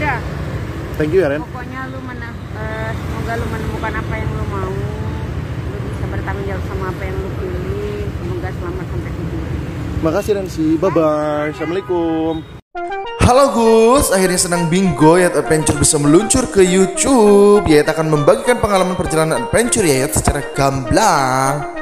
udah. Thank you ya Ren. pokoknya lu mana eh, semoga lu menemukan apa yang lu mau. Lu bisa bertanggung jawab sama apa yang lu pilih. Semoga selamat sampai tujuan Makasih Rensi. Bye bye. Assalamualaikum. Halo Gus, akhirnya senang bingo Yayat Adventure bisa meluncur ke YouTube. Yayat akan membagikan pengalaman perjalanan adventure Yayat secara gamblang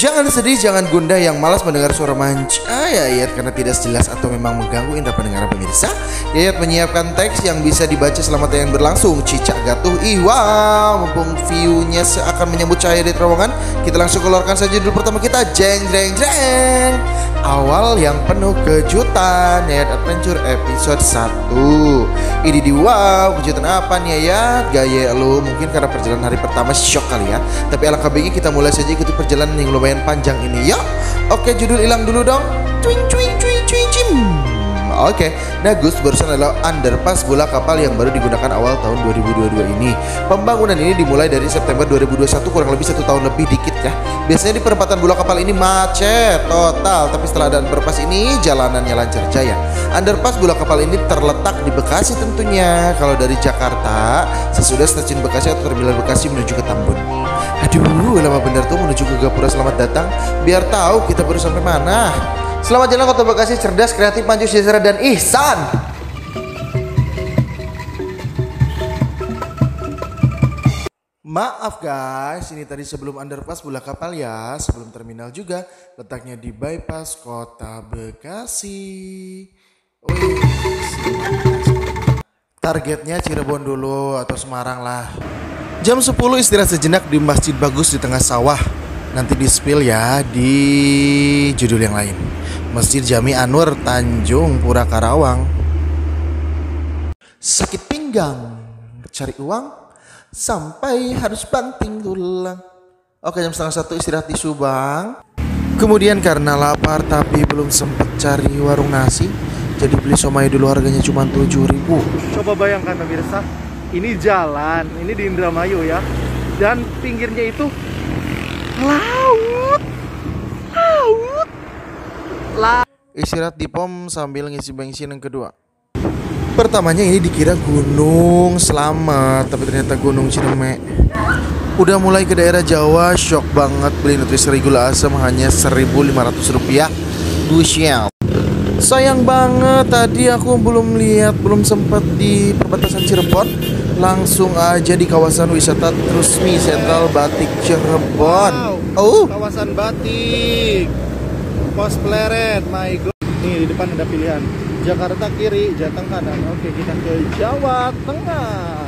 Jangan sedih, jangan gundah yang malas mendengar suara manca Yayat karena tidak jelas atau memang mengganggu indera pendengaran pemirsa. Yayat menyiapkan teks yang bisa dibaca selama tayangan berlangsung. Cicak gatuh, ih wow. Mumpung view-nya seakan menyambut cahaya di terowongan Kita langsung keluarkan saja dulu pertama kita Jeng, jeng, jeng. Awal yang penuh kejutan. Yayat Adventure episode 1 Ini di wow Kejutan apa nih Yayat Gaya lu Mungkin karena perjalanan hari pertama shock kali ya. Tapi alangkah baiknya kita mulai saja ikuti perjalanan yang lumayan panjang ini Yuk Oke judul hilang dulu dong. Cuing cuing cuing cuing cim Oke, nah Gus barusan adalah underpass bola kapal yang baru digunakan awal tahun 2022 ini. Pembangunan ini dimulai dari September 2021 kurang lebih satu tahun lebih dikit ya. Biasanya di perempatan bola kapal ini macet total, tapi setelah ada underpass ini jalanannya lancar jaya. Underpass bola kapal ini terletak di Bekasi tentunya. Kalau dari Jakarta, sesudah stasiun Bekasi atau terminal Bekasi menuju ke Tambun. Aduh, lama bener tuh menuju ke Gapura selamat datang. Biar tahu kita baru sampai mana. Selamat jalan Kota Bekasi cerdas, kreatif, maju, sejahtera dan ihsan. Maaf guys, ini tadi sebelum underpass bola kapal ya, sebelum terminal juga, letaknya di bypass Kota Bekasi. Wih, Targetnya Cirebon dulu atau Semarang lah. Jam 10 istirahat sejenak di Masjid Bagus di tengah sawah. Nanti di spill ya di judul yang lain. Masjid Jami Anwar Tanjung Pura Karawang. Sakit pinggang, cari uang sampai harus banting tulang. Oke jam setengah satu istirahat di Subang. Kemudian karena lapar tapi belum sempat cari warung nasi, jadi beli somai dulu harganya cuma 7000 ribu. Coba bayangkan pemirsa, ini jalan, ini di Indramayu ya. Dan pinggirnya itu laut. Laut. Laut. Istirahat di pom sambil ngisi bensin yang kedua. Pertamanya ini dikira Gunung Selamat, tapi ternyata Gunung Cireme. Udah mulai ke daerah Jawa, shock banget beli Nutrisari gula asam hanya 1.500 rupiah. Bushel. Sayang banget tadi aku belum lihat, belum sempat di perbatasan Cirebon. Langsung aja di kawasan wisata Trusmi Sentral Batik Cirebon. Oh, Kawasan Batik. Pos Pleret, my god. Nih di depan ada pilihan. Jakarta kiri, Jateng kanan. Oke, kita ke Jawa Tengah.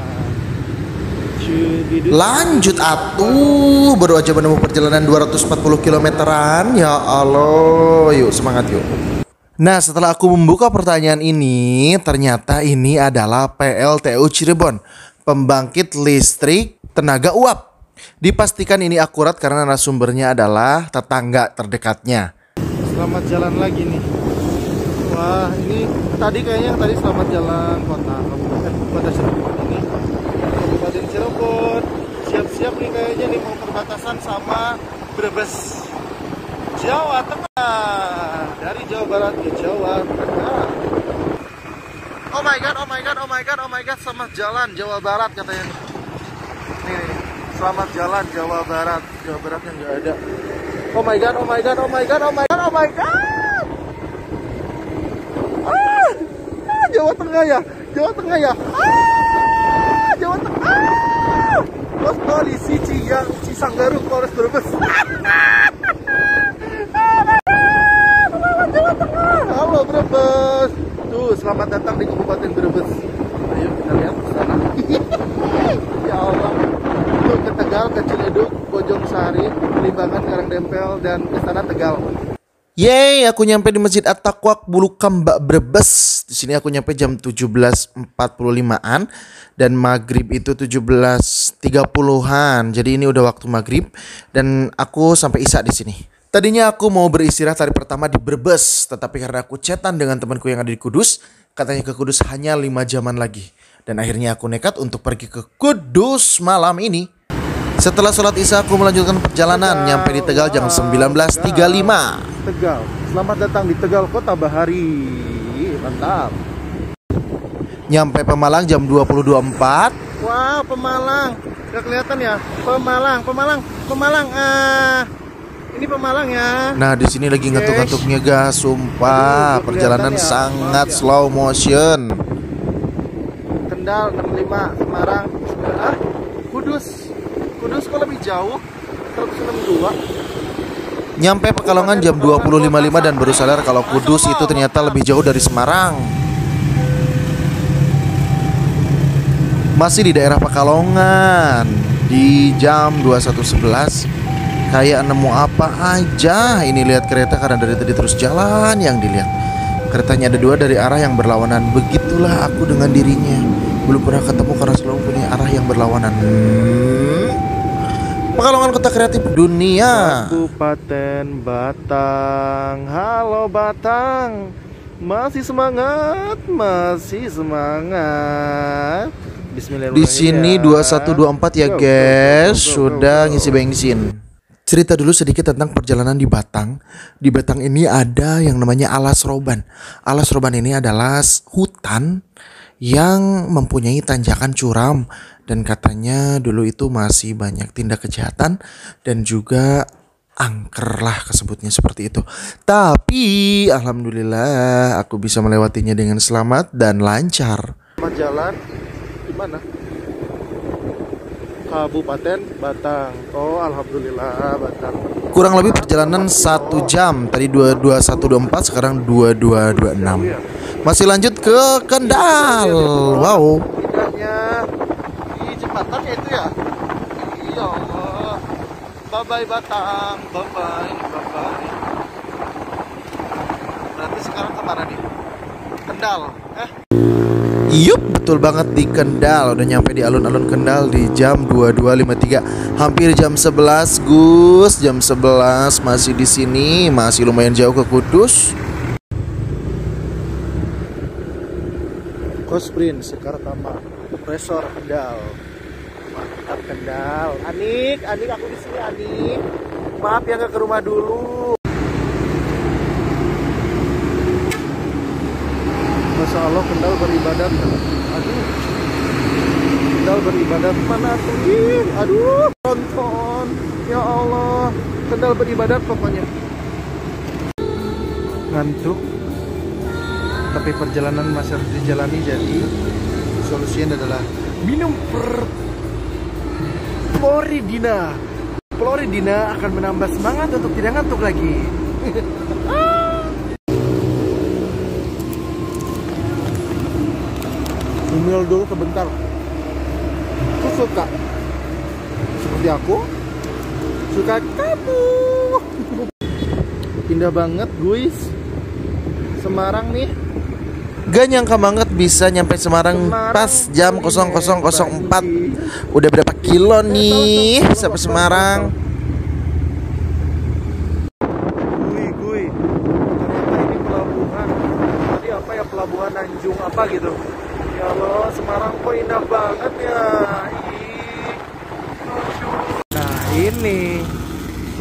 Lanjut atuh Baru aja menempuh perjalanan 240 kilometeran Ya Allah Yuk semangat yuk Nah setelah aku membuka pertanyaan ini Ternyata ini adalah PLTU Cirebon Pembangkit listrik tenaga uap Dipastikan ini akurat karena narasumbernya adalah tetangga terdekatnya Selamat jalan lagi nih. Wah, ini tadi kayaknya yang tadi selamat jalan kota Kabupaten Kota Cirebon ini. Kabupaten Cirebon. Siap-siap nih kayaknya nih mau perbatasan sama Brebes. Jawa Tengah. Jawa Barat ke Jawa Tengah. Oh my god, oh my god, oh my god, oh my god, selamat jalan Jawa Barat katanya. Nih. selamat jalan Jawa Barat. Jawa Barat yang nggak ada. Oh my god, oh my god, oh my god, oh my god, oh my god. Ah, ah, Jawa Tengah ya, Jawa Tengah ya. Ah, Jawa Tengah. Ah, Pos polisi Ciyang, Cisanggaru, Polres Brebes. Selamat Jawa Tengah. Halo Brebes. Tuh, selamat datang di Kabupaten Brebes. Ayo kita lihat ke sana. ya Allah. Tuh ke Tegal, ke Ciledug, Bojong Sari, Limbangan, Karangdempel, dan Istana Tegal. Yeay, aku nyampe di Masjid At-Taqwa Bulukan Mbak Brebes. Di sini aku nyampe jam 17.45-an dan maghrib itu 17.30-an. Jadi ini udah waktu maghrib dan aku sampai isya di sini. Tadinya aku mau beristirahat hari pertama di Brebes, tetapi karena aku cetan dengan temanku yang ada di Kudus, katanya ke Kudus hanya 5 jaman lagi. Dan akhirnya aku nekat untuk pergi ke Kudus malam ini. Setelah sholat isya aku melanjutkan perjalanan nyampe di Tegal jam 19.35. Tegal. Selamat datang di Tegal Kota Bahari. Mantap. Nyampe Pemalang jam 20.24 Wah, Pemalang. Gak kelihatan ya? Pemalang, Pemalang, Pemalang. Ah, ini Pemalang ya. Nah di sini lagi ngantuk-ngantuknya gas, sumpah Aduh, perjalanan ya. sangat Maaf ya. slow motion. Kendal 65, Semarang. Ah, Kudus. Kudus kok lebih jauh? 162. Nyampe Pekalongan jam 20.55 dan baru sadar kalau Kudus itu ternyata lebih jauh dari Semarang. Masih di daerah Pekalongan di jam 21.11 kayak nemu apa aja. Ini lihat kereta karena dari tadi terus jalan yang dilihat. Keretanya ada dua dari arah yang berlawanan. Begitulah aku dengan dirinya. Belum pernah ketemu karena selalu punya arah yang berlawanan. Hmm. Pekalongan kota kreatif dunia. Kabupaten Batang. Halo Batang. Masih semangat, masih semangat. Bismillahirrahmanirrahim. Di sini 2124 ya guys, sudah ngisi bensin. Cerita dulu sedikit tentang perjalanan di Batang. Di Batang ini ada yang namanya Alas Roban. Alas Roban ini adalah hutan yang mempunyai tanjakan curam dan katanya dulu itu masih banyak tindak kejahatan dan juga angker lah kesebutnya seperti itu. Tapi alhamdulillah aku bisa melewatinya dengan selamat dan lancar. Jalan di mana? Kabupaten Batang. Oh, alhamdulillah Batang. Kurang lebih perjalanan satu jam. Tadi 22124 sekarang 2226. Masih lanjut ke Kendal. Wow. Jembatan ya itu ya. Iya Allah. Bye bye Batang. Bye bye. Bye bye. Berarti sekarang ke mana nih? Kendal. Eh, Yup, betul banget di Kendal. Udah nyampe di alun-alun Kendal di jam 22.53. Hampir jam 11, Gus. Jam 11 masih di sini, masih lumayan jauh ke Kudus. Kosprin Sekartama. Resor Kendal. Mantap Kendal. Anik, Anik aku di sini Anik. Maaf ya ke rumah dulu. Masya Allah Kendal beribadat. Aduh. Kendal beribadat mana tuh? Aduh, tonton. Ya Allah, Kendal beribadat pokoknya. Ngantuk. Tapi perjalanan masih harus dijalani jadi solusinya adalah minum per Floridina. Floridina akan menambah semangat untuk tidak ngantuk lagi. Umil dulu sebentar. Aku suka. Seperti aku. Suka kamu. Indah banget guys. Semarang nih. Gak nyangka banget bisa nyampe Semarang, pas jam kuliner 00.04 Udah berapa kilo nih sampai Semarang Gui, gui. Ternyata ini pelabuhan. Tadi apa ya pelabuhan Tanjung apa gitu. Ya Allah, Semarang kok indah banget ya. Nah, ini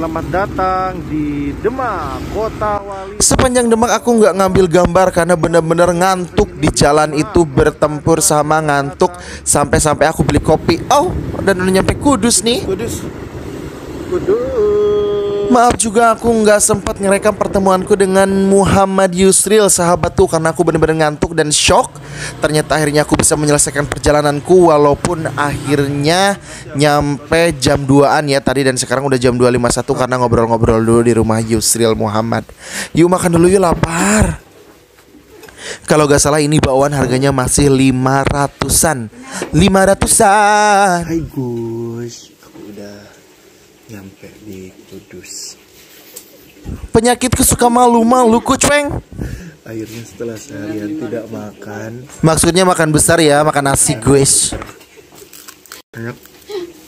selamat datang di Demak, Kota Wali. Sepanjang Demak aku nggak ngambil gambar karena bener-bener ngantuk di jalan itu bertempur sama ngantuk sampai-sampai aku beli kopi. Oh, dan udah nyampe Kudus nih. Kudus. Kudus. Maaf juga aku nggak sempat ngerekam pertemuanku dengan Muhammad Yusril sahabatku karena aku bener-bener ngantuk dan shock. Ternyata akhirnya aku bisa menyelesaikan perjalananku walaupun akhirnya nyampe jam 2an ya tadi dan sekarang udah jam 2.51 karena ngobrol-ngobrol dulu di rumah Yusril Muhammad. Yuk makan dulu yuk lapar. Kalau gak salah ini bakwan harganya masih 500-an 500-an Hai Gus, aku udah nyampe di Kudus. Penyakitku suka malu-malu kuceng Akhirnya setelah seharian tidak makan, Maksudnya makan besar ya, makan nasi guys. enak.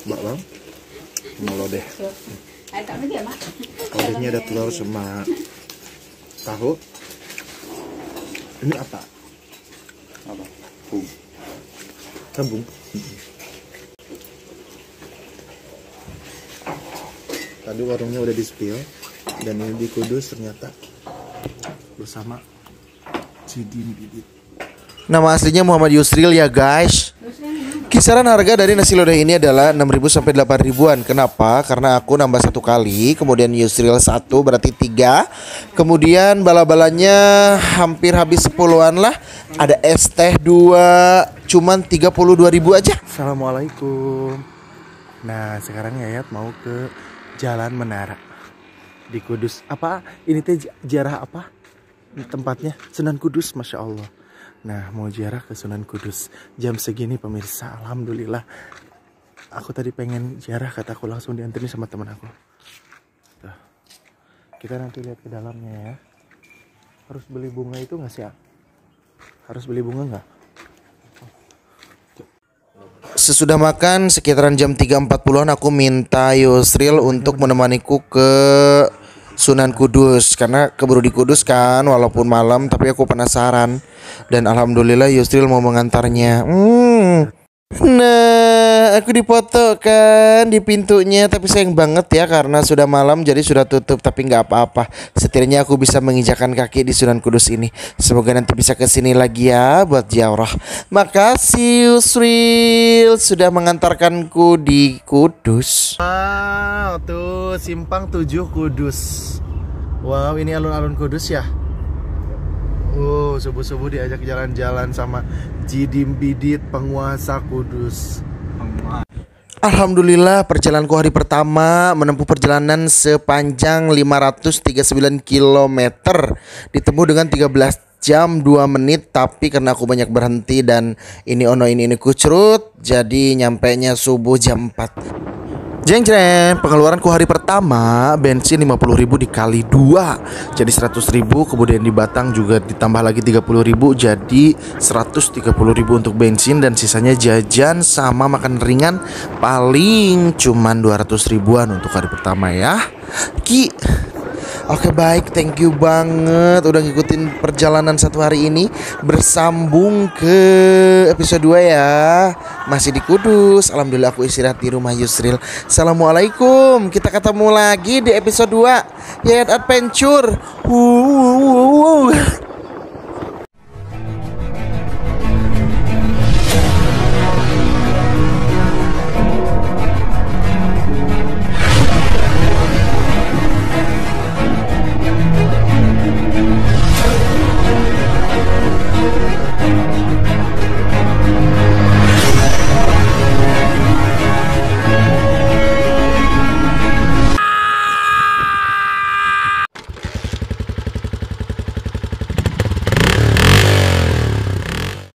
Mbak Bang, mau deh. Lodehnya ada telur sama tahu. Ini apa? Apa? Bung. Tabung. Tadi warungnya udah di spill dan ini di Kudus ternyata bersama Bibit. Nama aslinya Muhammad Yusril ya guys. Kisaran harga dari nasi lodeh ini adalah 6.000 sampai 8.000-an. Kenapa? Karena aku nambah satu kali, kemudian Yusril satu berarti tiga. Kemudian bala-balanya hampir habis sepuluhan lah. Ada es teh dua, cuman 32.000 aja. Assalamualaikum. Nah, sekarang Yayat mau ke Jalan Menara di Kudus. Apa? Ini teh jarah apa? Tempatnya Sunan Kudus, masya Allah. Nah, mau ziarah ke Sunan Kudus jam segini pemirsa. Alhamdulillah. Aku tadi pengen ziarah kataku langsung dianterin sama teman aku. Tuh. Kita nanti lihat ke dalamnya ya. Harus beli bunga itu nggak sih? Harus beli bunga nggak? Sesudah makan sekitaran jam 3.40an aku minta Yusril untuk menemaniku ke Sunan Kudus karena keburu di Kudus kan walaupun malam tapi aku penasaran dan alhamdulillah Yusril mau mengantarnya. Hmm. Nah, aku dipoto kan di pintunya tapi sayang banget ya karena sudah malam jadi sudah tutup tapi nggak apa-apa. Setidaknya aku bisa menginjakan kaki di Sunan Kudus ini. Semoga nanti bisa ke sini lagi ya buat ziarah. Makasih Yusril sudah mengantarkanku di Kudus. Wow, tuh simpang tujuh Kudus. Wow, ini alun-alun Kudus ya. Oh, subuh-subuh diajak jalan-jalan sama Jidim Bidit penguasa Kudus. Alhamdulillah perjalananku hari pertama menempuh perjalanan sepanjang 539 km ditempuh dengan 13 jam 2 menit tapi karena aku banyak berhenti dan ini ono ini ini kucrut jadi nyampe nya subuh jam 4 Jeng jeng, pengeluaranku hari pertama bensin 50.000 dikali 2 jadi 100.000 kemudian di Batang juga ditambah lagi 30.000 jadi 130.000 untuk bensin dan sisanya jajan sama makan ringan paling cuman 200 ribuan untuk hari pertama ya. Ki Oke baik, thank you banget udah ngikutin perjalanan satu hari ini. Bersambung ke episode 2 ya. Masih di Kudus. Alhamdulillah aku istirahat di rumah Yusril. Assalamualaikum. Kita ketemu lagi di episode 2 Yayat Adventure. Uh, uh, uh, uh.